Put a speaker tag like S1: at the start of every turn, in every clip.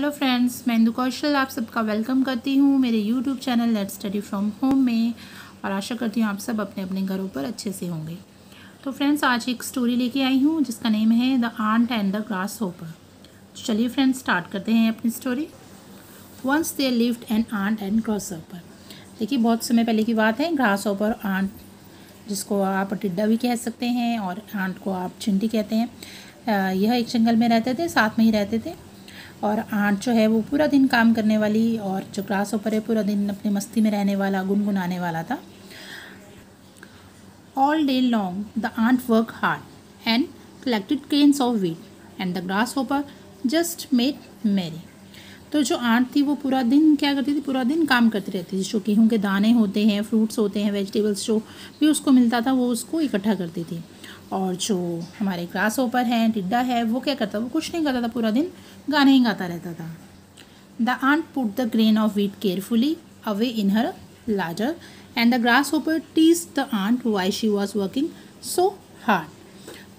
S1: Hello friends मैं इंदु कौशल आप सबका वेलकम करती हूँ मेरे YouTube channel let study from home में और आशा करती हूँ आप सब अपने अपने घरों पर अच्छे से होंगे। तो फ्रेंड्स आज एक स्टोरी लेके आई हूँ जिसका नेम है the ant and the grasshopper चलिए फ्रेंड्स स्टार्ट करते हैं अपनी story once there lived an ant and grasshopper देखिए, बहुत समय पहले की बात है ग्रास होपर आंट जिसको आप टिड्डा भी कह सकते हैं और आंट को आप चिंटी कहते हैं। यह एक जंगल में रहते थे, साथ में ही रहते थे। और आंट जो है वो पूरा दिन काम करने वाली और जो ग्रास ऊपर है, पूरा दिन अपनी मस्ती में रहने वाला, गुनगुनाने वाला था। All day long the ant work hard and collected grains of wheat and the grasshopper just made merry तो जो आंट थी वो पूरा दिन क्या करती थी? पूरा दिन काम करती रहती थी। जो गेहूँ के दाने होते हैं फ्रूट्स होते हैं वेजिटेबल्स जो भी उसको मिलता था वो उसको इकट्ठा करती थी। और जो हमारे ग्रास ओपर हैं, टिड्डा है, वो क्या करता वो कुछ नहीं करता था, पूरा दिन गाने ही गाता रहता था। The ant put the grain of wheat carefully away in her larder and the grasshopper tease the ant why she was working so hard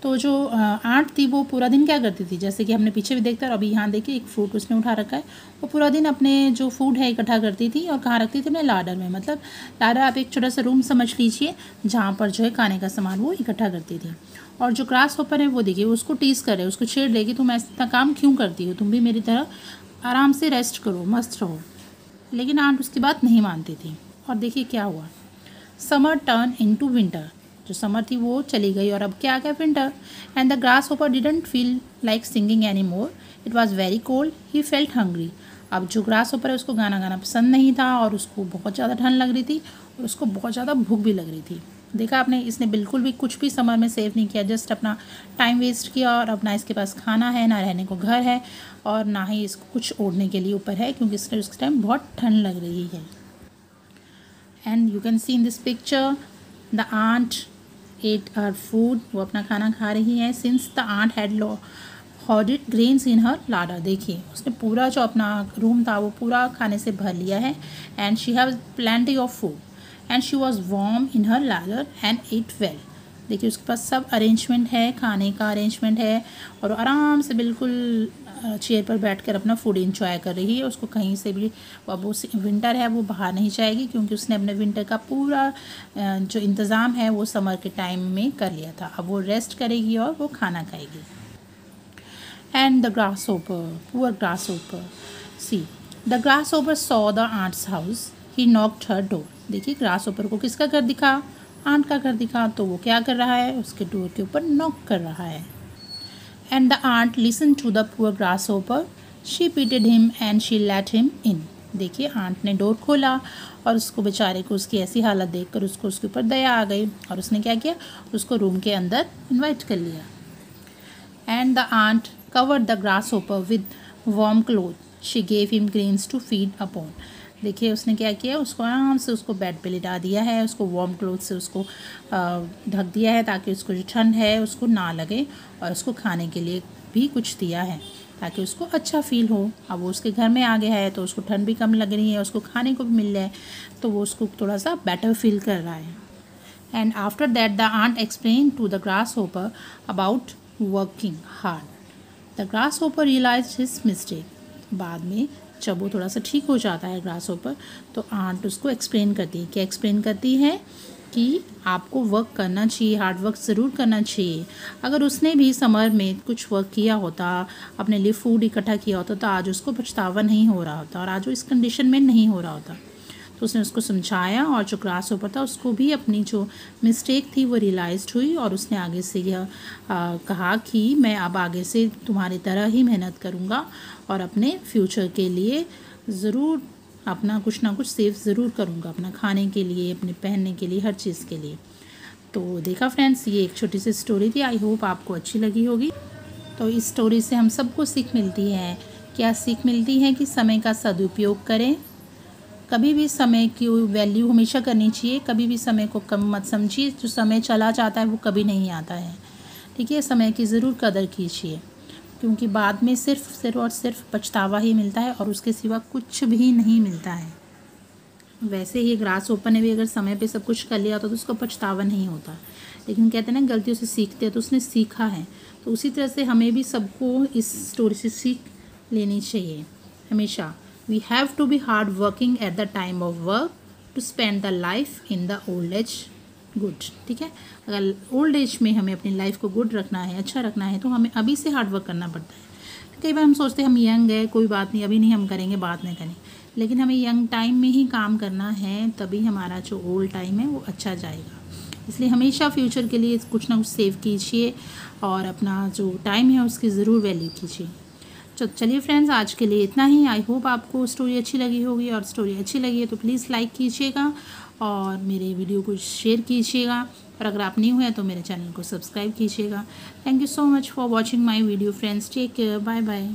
S1: तो जो आंट थी, वो पूरा दिन क्या करती थी? जैसे कि हमने पीछे भी देखते और अभी यहाँ देखिए, एक फ्रूट उसने उठा रखा है। वो पूरा दिन अपने जो फ़ूड है, इकट्ठा करती थी और कहाँ रखती थी? अपने लाडर में। मतलब लाडर आप एक छोटा सा रूम समझ लीजिए, जहाँ पर जो है खाने का सामान वो इकट्ठा करती थी। और जो ग्रास होपर है, वो देखिए, उसको टीस करे उसको छेड़ देगी तुम ऐसा काम क्यों करती हो? तुम भी मेरी तरह आराम से रेस्ट करो, मस्त रहो। लेकिन आंट उसकी बात नहीं मानती थी। और देखिए क्या हुआ। Summer turn into winter जो समर थी, वो चली गई और अब क्या आ गया winter and the grasshopper didn't feel like singing any more it was very cold he felt hungry अब जो ग्रास होपर है, उसको गाना गाना पसंद नहीं था और उसको बहुत ज़्यादा ठंड लग रही थी और उसको बहुत ज़्यादा भूख भी लग रही थी। देखा आपने, इसने बिल्कुल भी कुछ भी समर में सेव नहीं किया जस्ट अपना टाइम वेस्ट किया और अपना इसके पास खाना है, ना रहने को घर है और ना ही इसको कुछ ओढ़ने के लिए ऊपर है, क्योंकि इसने उस टाइम बहुत ठंड लग रही है। And you can see in this picture the ant ate her food वो अपना खाना खा रही है। Since the ant had low hoarded grains in her larder देखिए, उसने पूरा जो अपना रूम था, वो पूरा खाने से भर लिया है। And she have plenty of food and she was warm in her larder and it well देखिए, उसके पास सब अरेंजमेंट है, खाने का अरेंजमेंट है। और आराम से बिल्कुल चेयर पर बैठकर अपना फ़ूड इंजॉय कर रही है। उसको कहीं से भी, अब वो विंटर है, वो बाहर नहीं जाएगी क्योंकि उसने अपने विंटर का पूरा जो इंतज़ाम है, वो समर के टाइम में कर लिया था। अब वो रेस्ट करेगी और वो खाना खाएगी। And the grasshopper poor grasshopper see the grasshopper saw the ant's house he knocked her door देखिए ग्रास ओपर को किसका घर दिखा? आंट का घर दिखा तो वो क्या कर रहा है? उसके डोर के ऊपर नॉक कर रहा है। The ant listen to the poor grasshopper she pitied him and she let him in देखिए आंट ने डोर खोला और उसको बेचारे को उसकी ऐसी हालत देखकर उसको उसके ऊपर दया आ गई और उसने क्या किया? उसको रूम के अंदर इनवाइट कर लिया। And the ant cover the grasshopper with warm cloth she gave him greens to feed upon देखिए, उसने क्या किया? उसको आराम से उसको बेड पे लिटा दिया है, उसको वार्म क्लोथ से उसको ढक दिया है ताकि उसको जो ठंड है उसको ना लगे और उसको खाने के लिए भी कुछ दिया है ताकि उसको अच्छा फील हो। अब वो उसके घर में आ गया है तो उसको ठंड भी कम लग रही है, उसको खाने को भी मिल रहा है तो वो उसको थोड़ा सा बेटर फील कर रहा है। And after that the ant explain to the grasshopper about working hard the grasshopper realise his mistake बाद में जब वो थोड़ा सा ठीक हो जाता है ग्रास ऊपर तो आंट उसको एक्सप्लेन करती है। क्या एक्सप्लेन करती है? कि आपको वर्क करना चाहिए हार्ड वर्क ज़रूर करना चाहिए। अगर उसने भी समर में कुछ वर्क किया होता, अपने लिए फ़ूड इकट्ठा किया होता तो आज उसको पछतावा नहीं हो रहा होता और आज वो इस कंडीशन में नहीं हो रहा होता। तो उसने उसको समझाया और जो ग्रास ऊपर था उसको भी अपनी जो मिस्टेक थी वो रियलाइज़ हुई और उसने आगे से यह कहा कि मैं अब आगे से तुम्हारी तरह ही मेहनत करूँगा और अपने फ्यूचर के लिए ज़रूर अपना कुछ ना कुछ सेव ज़रूर करूँगा, अपना खाने के लिए, अपने पहनने के लिए, हर चीज़ के लिए। तो देखा फ्रेंड्स ये एक छोटी सी स्टोरी थी। आई होप आपको अच्छी लगी होगी। तो इस स्टोरी से हम सबको सीख मिलती है। क्या सीख मिलती है कि समय का सदुपयोग करें? कभी भी समय की वैल्यू हमेशा करनी चाहिए, कभी भी समय को कम मत समझिए, जो समय चला जाता है वो कभी नहीं आता है। ठीक है, समय की ज़रूर कदर कीजिए, क्योंकि बाद में सिर्फ़ सिर्फ़ और सिर्फ़ पछतावा ही मिलता है और उसके सिवा कुछ भी नहीं मिलता है। वैसे ही ग्रास ओपन ने भी अगर समय पे सब कुछ कर लिया होता तो उसको पछतावा नहीं होता। लेकिन कहते हैं ना, गलतियों से सीखते हैं तो उसने सीखा है। तो उसी तरह से हमें भी सबको इस स्टोरी से सीख लेनी चाहिए, हमेशा। We have to be hard working at the time of work to spend the life in the old age good ठीक है? अगर ओल्ड एज में हमें अपनी लाइफ को गुड रखना है अच्छा रखना है तो हमें अभी से हार्ड वर्क करना पड़ता है। कई बार हम सोचते हैं, हम यंग है, कोई बात नहीं, अभी नहीं हम करेंगे बात नहीं करें। लेकिन हमें यंग टाइम में ही काम करना है, तभी हमारा जो ओल्ड टाइम है, वो अच्छा जाएगा। इसलिए हमेशा फ्यूचर के लिए कुछ ना कुछ सेव कीजिए और अपना जो टाइम है, उसकी ज़रूर वैल्यू कीजिए। तो चलिए फ्रेंड्स आज के लिए इतना ही। आई होप आपको स्टोरी अच्छी लगी होगी और स्टोरी अच्छी लगी है तो प्लीज़ लाइक कीजिएगा और मेरे वीडियो को शेयर कीजिएगा। और अगर आप नहीं हुए तो मेरे चैनल को सब्सक्राइब कीजिएगा। Thank you so much for watching my video friends take care bye bye